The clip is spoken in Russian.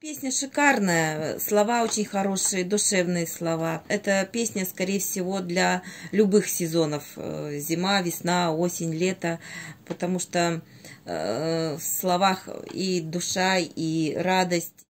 Песня шикарная, слова очень хорошие, душевные слова. Это песня, скорее всего, для любых сезонов. Э, зима, весна, осень, лето. Потому что э, в словах и душа, и радость,